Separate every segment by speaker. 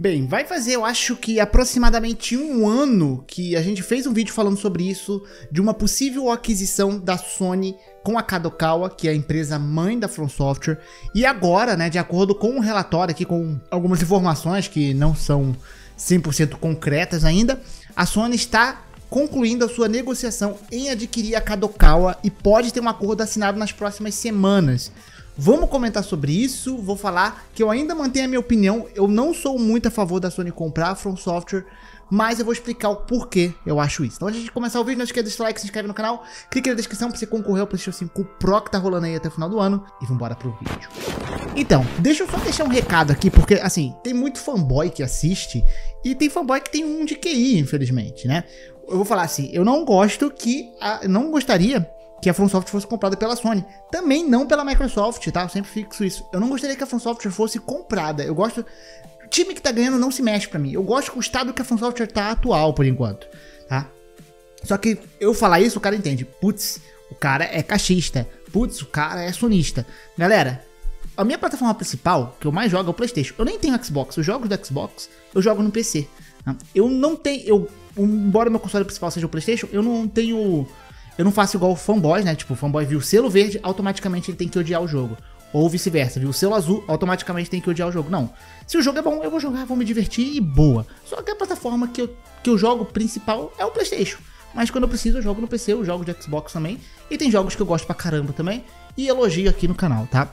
Speaker 1: Bem, vai fazer, eu acho que aproximadamente um ano que a gente fez um vídeo falando sobre isso, de uma possível aquisição da Sony com a Kadokawa, que é a empresa mãe da From Software. E agora, né, de acordo com um relatório aqui, com algumas informações que não são 100% concretas ainda, a Sony está concluindo a sua negociação em adquirir a Kadokawa e pode ter um acordo assinado nas próximas semanas. Vamos comentar sobre isso, vou falar que eu ainda mantenho a minha opinião, eu não sou muito a favor da Sony comprar a From Software, mas eu vou explicar o porquê eu acho isso. Então antes de começar o vídeo, não esqueça de deixar o like, se inscreve no canal, clique na descrição para você concorrer ao PlayStation 5 Pro que tá rolando aí até o final do ano, e vambora pro vídeo. Então, deixa eu só deixar um recado aqui, porque assim, tem muito fanboy que assiste, e tem fanboy que tem um de QI, infelizmente, né? Eu vou falar assim, eu não gosto que, a, não gostaria que a From fosse comprada pela Sony. Também não pela Microsoft, tá? Eu sempre fixo isso. Eu não gostaria que a From fosse comprada. Eu gosto. O time que tá ganhando não se mexe para mim. Eu gosto com o estado que a From tá atual, por enquanto, tá? Só que eu falar isso, o cara entende. Putz, o cara é cachista. Putz, o cara é sonista. Galera, a minha plataforma principal, que eu mais jogo, é o PlayStation. Eu nem tenho Xbox. Os jogos do Xbox eu jogo no PC. Eu não tenho. Eu, embora meu console principal seja o PlayStation, eu não tenho eu não faço igual o fanboy, né? Tipo, o fanboy viu o selo verde, automaticamente ele tem que odiar o jogo. Ou vice-versa, viu o selo azul, automaticamente tem que odiar o jogo. Não. Se o jogo é bom, eu vou jogar, vou me divertir e boa. Só que a plataforma que eu, que eu jogo principal é o PlayStation. Mas quando eu preciso, eu jogo no PC, eu jogo de Xbox também. E tem jogos que eu gosto pra caramba também. E elogio aqui no canal, tá?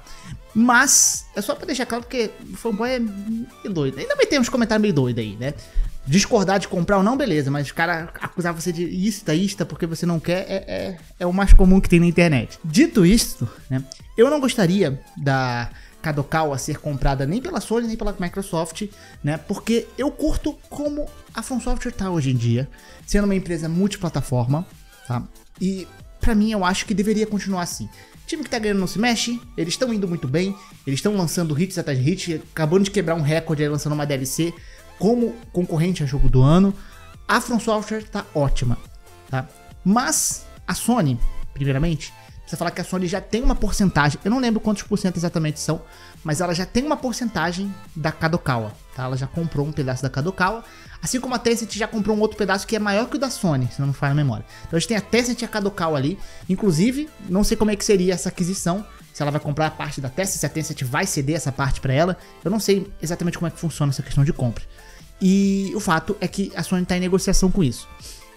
Speaker 1: Mas, é só pra deixar claro que o fanboy é meio doido. Ainda vai ter uns comentários meio doidos aí, né? Discordar de comprar ou não, beleza, mas o cara acusar você de ista, ista, porque você não quer, é, é, é o mais comum que tem na internet. Dito isto, né, eu não gostaria da Kadokawa ser comprada nem pela Sony, nem pela Microsoft, né, porque eu curto como a From Software tá hoje em dia, sendo uma empresa multiplataforma, tá, e para mim eu acho que deveria continuar assim. O time que tá ganhando não se mexe, eles estão indo muito bem, eles estão lançando hits atrás de hits, acabando de quebrar um recorde aí lançando uma DLC, como concorrente a jogo do ano. A From Software tá ótima, tá? Mas a Sony, primeiramente, precisa falar que a Sony já tem uma porcentagem, eu não lembro quantos por cento exatamente são, mas ela já tem uma porcentagem da Kadokawa, tá? Ela já comprou um pedaço da Kadokawa, assim como a Tencent já comprou um outro pedaço que é maior que o da Sony, se não me falha a memória. Então a gente tem a Tencent e a Kadokawa ali, inclusive, não sei como é que seria essa aquisição, se ela vai comprar a parte da Tencent, se a Tencent vai ceder essa parte para ela, eu não sei exatamente como é que funciona essa questão de compra. E o fato é que a Sony está em negociação com isso.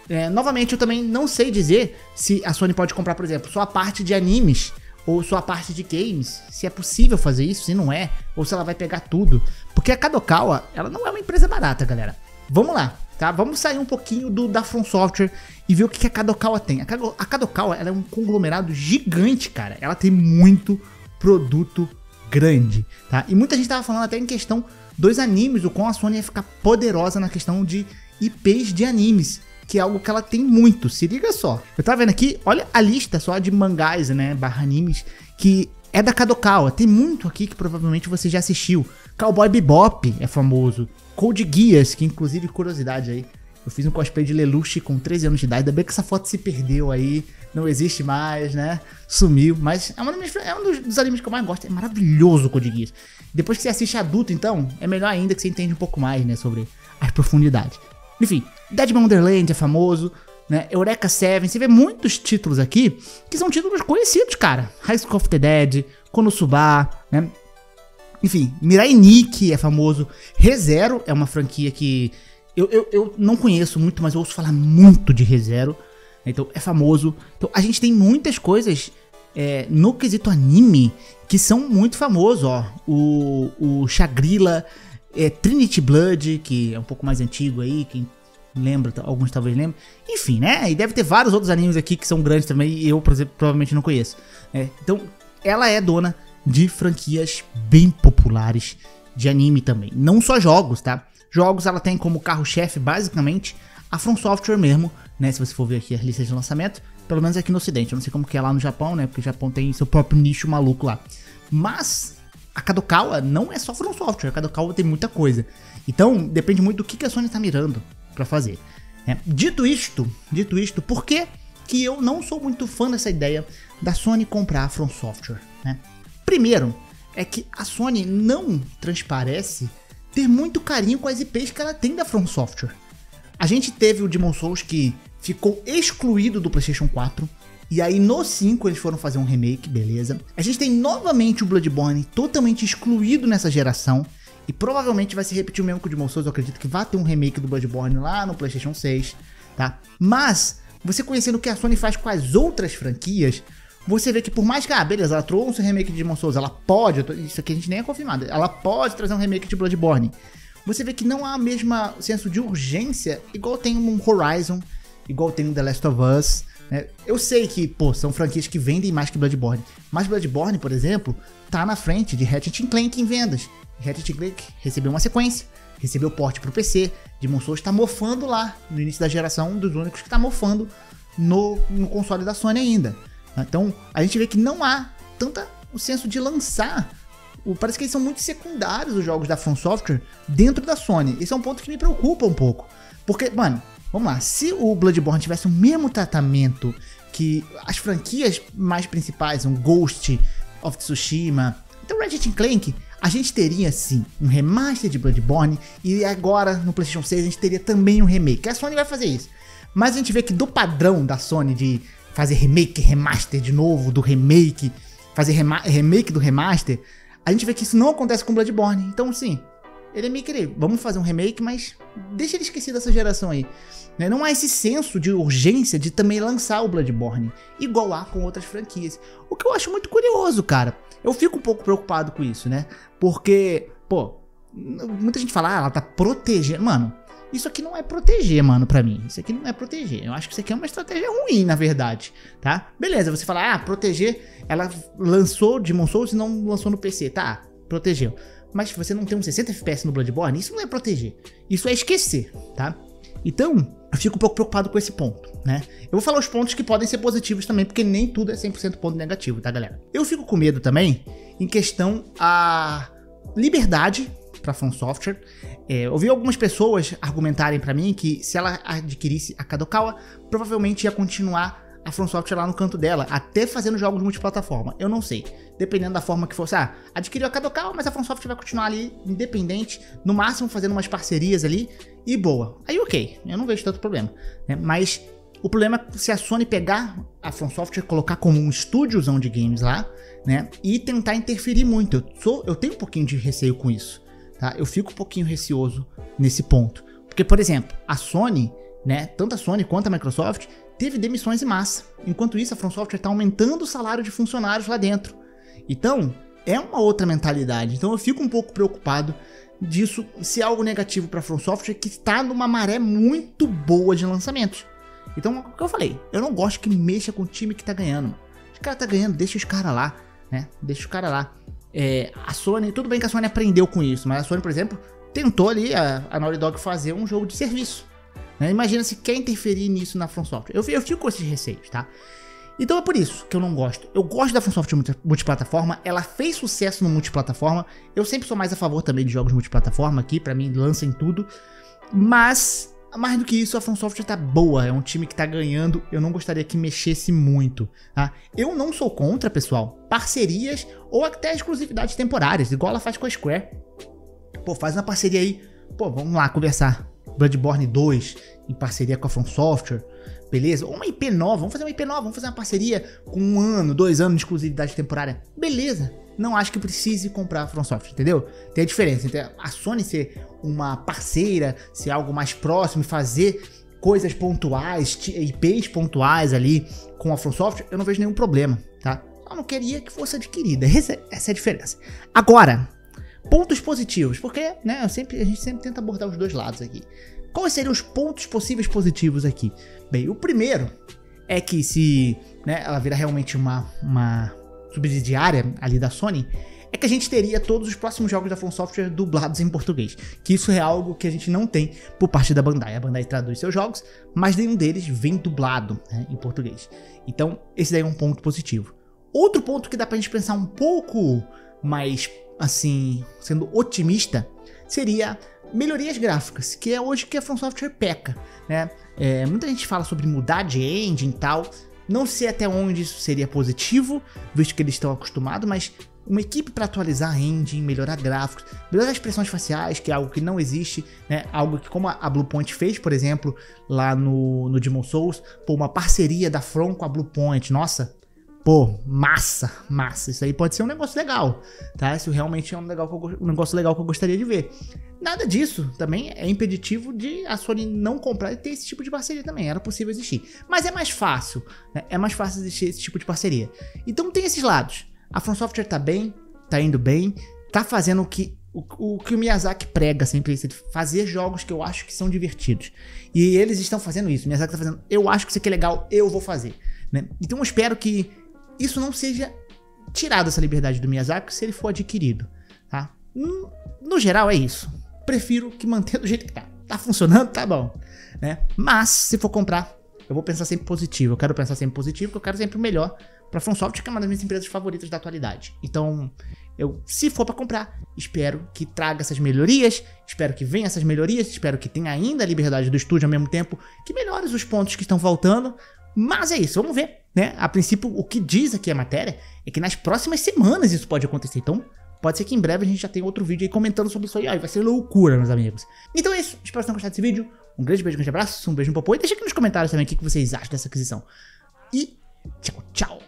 Speaker 1: É, novamente, eu também não sei dizer se a Sony pode comprar, por exemplo, só a parte de animes ou só a parte de games, se é possível fazer isso, se não é, ou se ela vai pegar tudo. Porque a Kadokawa, ela não é uma empresa barata, galera. Vamos lá, tá? Vamos sair um pouquinho do da From Software e ver o que a Kadokawa tem. A Kadokawa, ela é um conglomerado gigante, cara. Ela tem muito produto grande, tá? E muita gente tava falando até em questão dois animes, o quão a Sony ia ficar poderosa na questão de IPs de animes, que é algo que ela tem muito. Se liga só. Eu tava vendo aqui, olha a lista só de mangás, né, barra animes, que é da Kadokawa. Tem muito aqui que provavelmente você já assistiu. Cowboy Bebop é famoso. Code Geass, que inclusive curiosidade aí. Eu fiz um cosplay de Lelouch com 13 anos de idade. Ainda bem que essa foto se perdeu aí. Não existe mais, né? Sumiu. Mas é, é um dos, dos animes que eu mais gosto. É maravilhoso o Code Geass. Depois que você assiste adulto, então, é melhor ainda que você entende um pouco mais, né? Sobre as profundidades. Enfim, Deadman Wonderland é famoso. Né? Eureka 7, você vê muitos títulos aqui que são títulos conhecidos, cara. High School of the Dead, Konosuba, né? Enfim, Mirai Nikki é famoso. ReZero é uma franquia que eu, eu, eu não conheço muito, mas eu ouço falar muito de ReZero. Então é famoso. Então a gente tem muitas coisas é, no quesito anime que são muito famosos, ó. O, o é, Trinity Blood, que é um pouco mais antigo aí, quem lembra, alguns talvez lembrem. Enfim, né? E deve ter vários outros animes aqui que são grandes também e eu, por exemplo, provavelmente não conheço. É, então, ela é dona de franquias bem populares de anime também. Não só jogos, tá? Jogos ela tem como carro-chefe, basicamente, a From Software mesmo, né? Se você for ver aqui as listas de lançamento, pelo menos aqui no ocidente. Eu não sei como que é lá no Japão, né? Porque o Japão tem seu próprio nicho maluco lá. Mas a Kadokawa não é só From Software, a Kadokawa tem muita coisa. Então, depende muito do que a Sony tá mirando para fazer. Né? Dito isto, dito isto, por que, que eu não sou muito fã dessa ideia da Sony comprar a From Software? Né? Primeiro, é que a Sony não transparece ter muito carinho com as IPs que ela tem da From Software. A gente teve o Demon Souls que ficou excluído do PlayStation 4. E aí no 5 eles foram fazer um remake, beleza. A gente tem novamente o Bloodborne totalmente excluído nessa geração. E provavelmente vai se repetir o mesmo com o Demon Souls. Eu acredito que vai ter um remake do Bloodborne lá no PlayStation 6, tá? Mas, você conhecendo o que a Sony faz com as outras franquias, você vê que por mais que, ah, beleza, ela trouxe um remake de Demon Souls, ela pode, isso aqui a gente nem é confirmado, ela pode trazer um remake de Bloodborne. Você vê que não há o mesmo senso de urgência, igual tem um Horizon, igual tem um The Last of Us. Né? Eu sei que, pô, são franquias que vendem mais que Bloodborne, mas Bloodborne, por exemplo, tá na frente de Ratchet Clank em vendas. Ratchet Clank recebeu uma sequência, recebeu porte pro PC, Demon Souls tá mofando lá, no início da geração, um dos únicos que tá mofando no, no console da Sony ainda. Então, a gente vê que não há tanta o senso de lançar Parece que eles são muito secundários os jogos da From Software dentro da Sony. Esse é um ponto que me preocupa um pouco. Porque, mano, Vamos lá, se o Bloodborne tivesse o mesmo tratamento que as franquias mais principais, um Ghost of Tsushima, então Ratchet Clank, a gente teria sim um remaster de Bloodborne e agora no PlayStation 6 a gente teria também um remake. A Sony vai fazer isso. Mas a gente vê que do padrão da Sony de fazer remake, remaster de novo, do remake, fazer remake do remaster, a gente vê que isso não acontece com Bloodborne. Então, sim, ele é meio que vamos fazer um remake, mas deixa ele esquecido dessa geração aí. Né? Não há esse senso de urgência de também lançar o Bloodborne, igual há com outras franquias. O que eu acho muito curioso, cara. Eu fico um pouco preocupado com isso, né? Porque, pô, muita gente fala, ah, ela tá protegendo. Mano, isso aqui não é proteger, mano, pra mim. Isso aqui não é proteger. Eu acho que isso aqui é uma estratégia ruim, na verdade, tá? Beleza, você fala, ah, proteger, ela lançou Demon Souls e não lançou no PC, tá? Protegeu mas você não tem um 60 FPS no Bloodborne, isso não é proteger. Isso é esquecer, tá? Então, eu fico um pouco preocupado com esse ponto, né? Eu vou falar os pontos que podem ser positivos também, porque nem tudo é 100% ponto negativo, tá, galera? Eu fico com medo também em questão a liberdade para From Software. É, ouvi algumas pessoas argumentarem para mim que se ela adquirisse a Kadokawa, provavelmente ia continuar a From Software lá no canto dela, até fazendo jogos multiplataforma. Eu não sei. Dependendo da forma que fosse. Ah, adquiriu a Kadokawa, mas a From Software vai continuar ali independente, no máximo fazendo umas parcerias ali e boa. Aí ok, eu não vejo tanto problema. Né? Mas o problema é se a Sony pegar a From Software, colocar como um estúdiozão de games lá, né? E tentar interferir muito. Eu, sou, eu tenho um pouquinho de receio com isso. Tá? Eu fico um pouquinho receoso nesse ponto. Porque, por exemplo, a Sony, né? Tanto a Sony quanto a Microsoft teve demissões em massa. Enquanto isso, a From Software está aumentando o salário de funcionários lá dentro. Então, é uma outra mentalidade. Então, eu fico um pouco preocupado disso ser algo negativo para a From Software que está numa maré muito boa de lançamentos. Então, o que eu falei, eu não gosto que mexa com o time que tá ganhando. Os caras tá ganhando, deixa os caras lá, né? Deixa os caras lá. É, a Sony, tudo bem que a Sony aprendeu com isso, mas a Sony, por exemplo, tentou ali a, a Naughty Dog fazer um jogo de serviço. Né? Imagina se quer interferir nisso na From Software. Eu, eu fico com esses receios, tá? Então é por isso que eu não gosto. Eu gosto da From Software multiplataforma, ela fez sucesso no multiplataforma. Eu sempre sou mais a favor também de jogos multiplataforma aqui, para mim lança em tudo. Mas mais do que isso, a From tá boa, é um time que tá ganhando. Eu não gostaria que mexesse muito, tá? Eu não sou contra, pessoal, parcerias ou até exclusividades temporárias, igual ela faz com a Square. Pô, faz uma parceria aí. Pô, vamos lá conversar. Bloodborne 2 em parceria com a From Software, beleza? Ou uma IP nova, vamos fazer uma IP nova, vamos fazer uma parceria com um ano, dois anos de exclusividade temporária, beleza? Não acho que precise comprar a From entendeu? Tem a diferença entre a Sony ser uma parceira, ser algo mais próximo e fazer coisas pontuais, IPs pontuais ali com a From eu não vejo nenhum problema, tá? Eu não queria que fosse adquirida, essa, essa é a diferença. Agora, Pontos positivos, porque né, sempre, a gente sempre tenta abordar os dois lados aqui. Quais seriam os pontos possíveis positivos aqui? Bem, o primeiro é que se né, ela virar realmente uma, uma subsidiária ali da Sony, é que a gente teria todos os próximos jogos da From Software dublados em português. Que isso é algo que a gente não tem por parte da Bandai. A Bandai traduz seus jogos, mas nenhum deles vem dublado né, em português. Então, esse daí é um ponto positivo. Outro ponto que dá pra gente pensar um pouco mais assim, sendo otimista, seria melhorias gráficas, que é hoje que a From Software peca, né? É, muita gente fala sobre mudar de engine e tal. Não sei até onde isso seria positivo, visto que eles estão acostumados, mas uma equipe para atualizar a engine, melhorar gráficos, melhorar expressões faciais, que é algo que não existe, né? Algo que, como a Bluepoint fez, por exemplo, lá no, no Demon Souls, pô, uma parceria da From com a Bluepoint, nossa, pô, massa, massa. Isso aí pode ser um negócio legal, tá? Isso realmente é um, legal eu, um negócio legal que eu gostaria de ver. Nada disso também é impeditivo de a Sony não comprar e ter esse tipo de parceria também. Era possível existir. Mas é mais fácil, né? É mais fácil existir esse tipo de parceria. Então tem esses lados. A From Software tá bem, tá indo bem, tá fazendo o que o, o, que o Miyazaki prega sempre fazer jogos que eu acho que são divertidos. E eles estão fazendo isso. O Miyazaki tá fazendo, eu acho que isso aqui é legal, eu vou fazer. Né? Então eu espero que isso não seja tirado essa liberdade do Miyazaki se ele for adquirido, tá? No, geral é isso. Prefiro que mantenha do jeito que tá. Tá funcionando, tá bom, né? Mas se for comprar, eu vou pensar sempre positivo. Eu quero pensar sempre positivo, porque eu quero sempre o melhor para FromSoft, que é uma das minhas empresas favoritas da atualidade. Então, eu, se for para comprar, espero que traga essas melhorias, espero que venha essas melhorias, espero que tenha ainda a liberdade do estúdio ao mesmo tempo, que melhore os pontos que estão faltando. Mas é isso, vamos ver, né? A princípio, o que diz aqui a matéria é que nas próximas semanas isso pode acontecer. Então, pode ser que em breve a gente já tenha outro vídeo aí comentando sobre isso aí. Ai, vai ser loucura, meus amigos. Então é isso, espero que tenham gostado desse vídeo. Um grande beijo, um grande abraço, um beijo no popô e deixa aqui nos comentários também o que vocês acham dessa aquisição. E tchau, tchau.